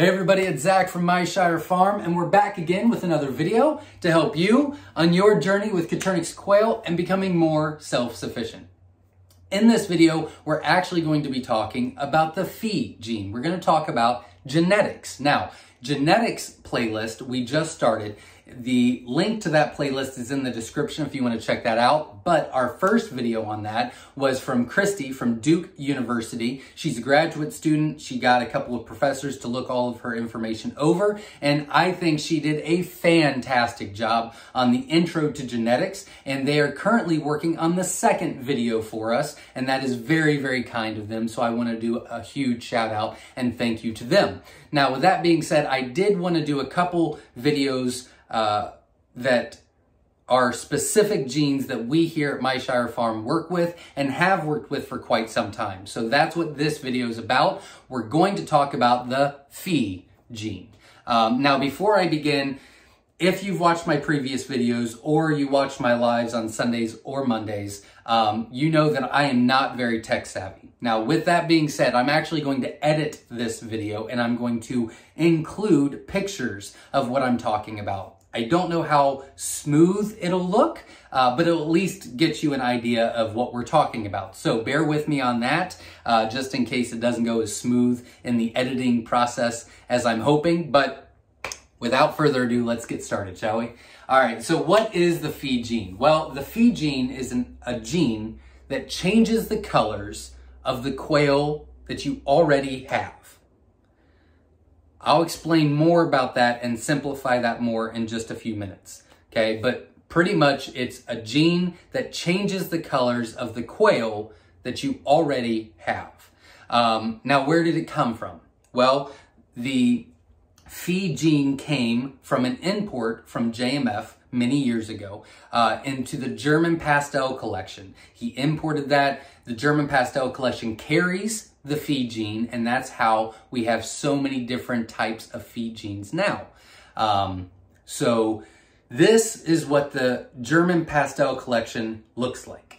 Hey everybody, it's Zack from Myshire Farm, and we're back again with another video to help you on your journey with Coturnix quail and becoming more self-sufficient. In this video, we're actually going to be talking about the Fee gene. We're going to talk about genetics. Now, genetics playlist we just started the link to that playlist is in the description if you want to check that out. But our first video on that was from Christy from Duke University. She's a graduate student. She got a couple of professors to look all of her information over. And I think she did a fantastic job on the intro to genetics. And they are currently working on the second video for us. And that is very, very kind of them. So I want to do a huge shout out and thank you to them. Now, with that being said, I did want to do a couple videos uh, that are specific genes that we here at Myshire Farm work with and have worked with for quite some time. So that's what this video is about. We're going to talk about the Fee gene. Um, now, before I begin, if you've watched my previous videos or you watch my lives on Sundays or Mondays, um, you know that I am not very tech savvy. Now, with that being said, I'm actually going to edit this video and I'm going to include pictures of what I'm talking about. I don't know how smooth it'll look, uh, but it'll at least get you an idea of what we're talking about. So bear with me on that, uh, just in case it doesn't go as smooth in the editing process as I'm hoping. But without further ado, let's get started, shall we? All right, so what is the Fee gene? Well, the Fee gene is an, a gene that changes the colors of the quail that you already have. I'll explain more about that and simplify that more in just a few minutes. Okay, but pretty much it's a gene that changes the colors of the quail that you already have. Um, now, where did it come from? Well, the Fee gene came from an import from JMF many years ago uh, into the German pastel collection. He imported that. The German pastel collection carries the Fee gene, and that's how we have so many different types of Fee genes now. Um, so this is what the German pastel collection looks like.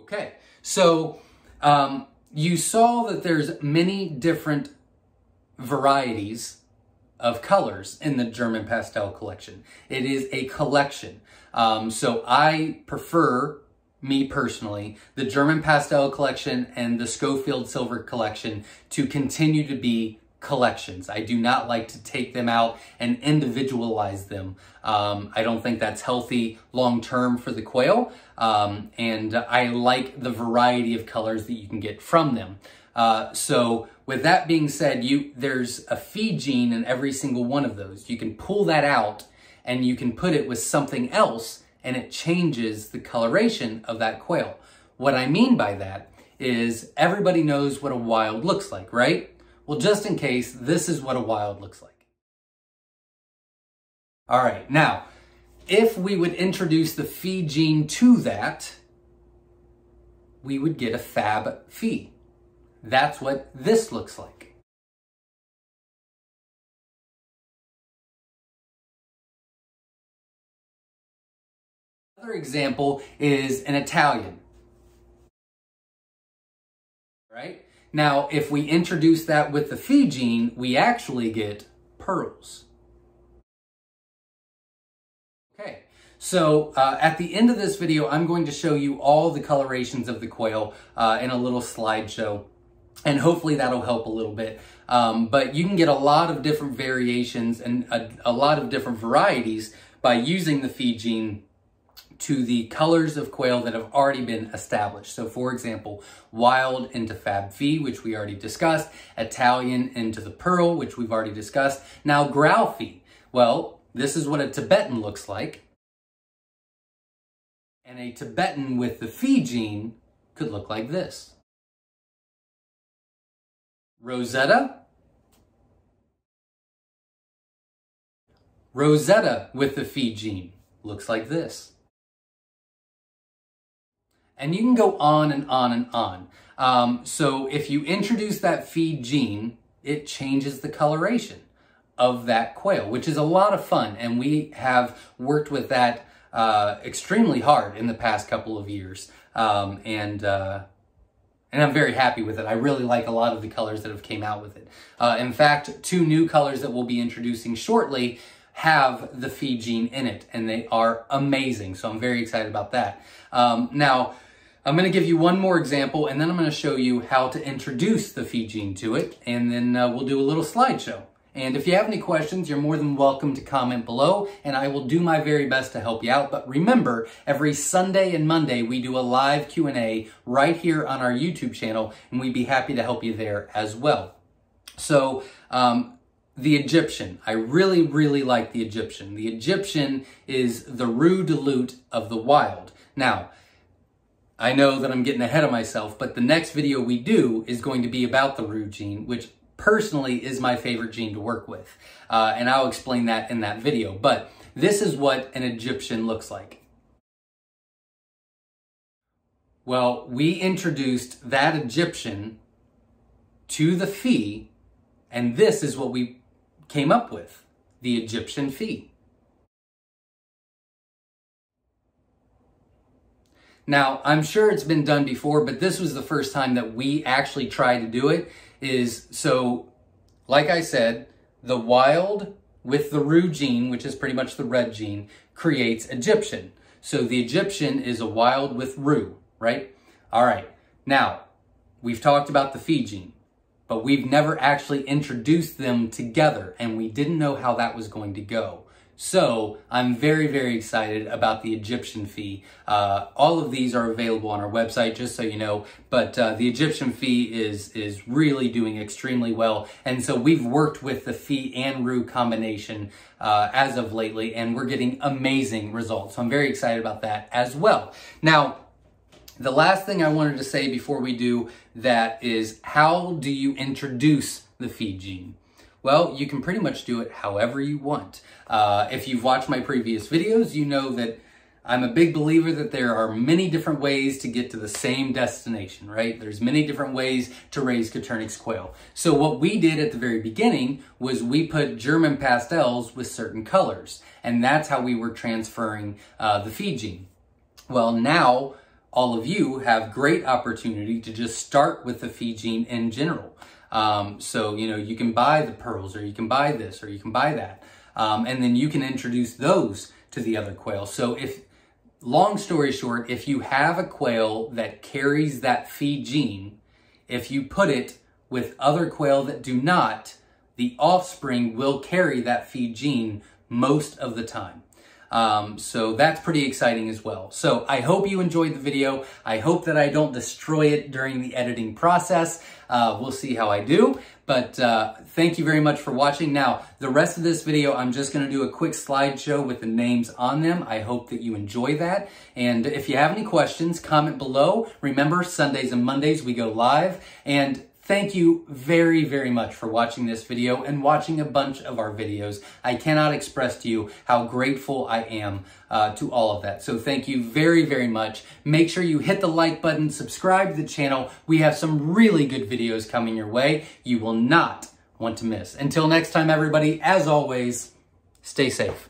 Okay, so um, you saw that there's many different varieties of colors in the German pastel collection. It is a collection. Um, so I prefer, me personally, the German pastel collection and the Schofield silver collection to continue to be collections. I do not like to take them out and individualize them. Um, I don't think that's healthy long term for the quail. Um, and I like the variety of colors that you can get from them. Uh, so with that being said, you there's a Fee gene in every single one of those. You can pull that out and you can put it with something else and it changes the coloration of that quail. What I mean by that is everybody knows what a wild looks like, right? Well, just in case, this is what a wild looks like. All right, now, if we would introduce the Fee gene to that, we would get a Fab Fee. That's what this looks like. Another example is an Italian. Right? Now, if we introduce that with the Fee gene, we actually get pearls. Okay, so uh, at the end of this video, I'm going to show you all the colorations of the quail uh, in a little slideshow and hopefully that'll help a little bit. Um, but you can get a lot of different variations and a, a lot of different varieties by using the fee gene to the colors of quail that have already been established. So for example, wild into Fab Fee, which we already discussed, Italian into the Pearl, which we've already discussed. Now Fee, well, this is what a Tibetan looks like. And a Tibetan with the Fee gene could look like this. Rosetta. Rosetta with the Fee gene looks like this. And you can go on and on and on. Um, so if you introduce that Fee gene, it changes the coloration of that quail, which is a lot of fun. And we have worked with that uh, extremely hard in the past couple of years. Um, and, uh, and I'm very happy with it. I really like a lot of the colors that have came out with it. Uh, in fact, two new colors that we'll be introducing shortly have the fee gene in it, and they are amazing. So I'm very excited about that. Um, now, I'm going to give you one more example, and then I'm going to show you how to introduce the fee gene to it, and then uh, we'll do a little slideshow. And if you have any questions, you're more than welcome to comment below, and I will do my very best to help you out. But remember, every Sunday and Monday, we do a live Q&A right here on our YouTube channel, and we'd be happy to help you there as well. So, um, the Egyptian. I really, really like the Egyptian. The Egyptian is the roux de lutte of the wild. Now, I know that I'm getting ahead of myself, but the next video we do is going to be about the roux gene, which personally is my favorite gene to work with. Uh, and I'll explain that in that video. But this is what an Egyptian looks like. Well, we introduced that Egyptian to the fee, and this is what we came up with, the Egyptian Fee. Now, I'm sure it's been done before, but this was the first time that we actually tried to do it, is so, like I said, the wild with the roux gene, which is pretty much the red gene, creates Egyptian. So the Egyptian is a wild with roux, right? All right. Now, we've talked about the fee gene, but we've never actually introduced them together, and we didn't know how that was going to go. So I'm very, very excited about the Egyptian fee. Uh, all of these are available on our website, just so you know. But uh, the Egyptian fee is is really doing extremely well, and so we've worked with the fee and roux combination uh, as of lately, and we're getting amazing results. So I'm very excited about that as well. Now. The last thing I wanted to say before we do that is how do you introduce the fee gene? Well, you can pretty much do it however you want. Uh, if you've watched my previous videos, you know that I'm a big believer that there are many different ways to get to the same destination, right? There's many different ways to raise Coturnix quail. So what we did at the very beginning was we put German pastels with certain colors, and that's how we were transferring uh, the fee gene. Well, now all of you have great opportunity to just start with the fee gene in general. Um, so, you know, you can buy the pearls or you can buy this or you can buy that. Um, and then you can introduce those to the other quail. So if, long story short, if you have a quail that carries that fee gene, if you put it with other quail that do not, the offspring will carry that fee gene most of the time. Um, so that's pretty exciting as well. So I hope you enjoyed the video. I hope that I don't destroy it during the editing process. Uh, we'll see how I do. But uh, thank you very much for watching. Now, the rest of this video, I'm just going to do a quick slideshow with the names on them. I hope that you enjoy that. And if you have any questions, comment below. Remember, Sundays and Mondays, we go live. And Thank you very, very much for watching this video and watching a bunch of our videos. I cannot express to you how grateful I am uh, to all of that. So thank you very, very much. Make sure you hit the like button, subscribe to the channel. We have some really good videos coming your way. You will not want to miss. Until next time, everybody, as always, stay safe.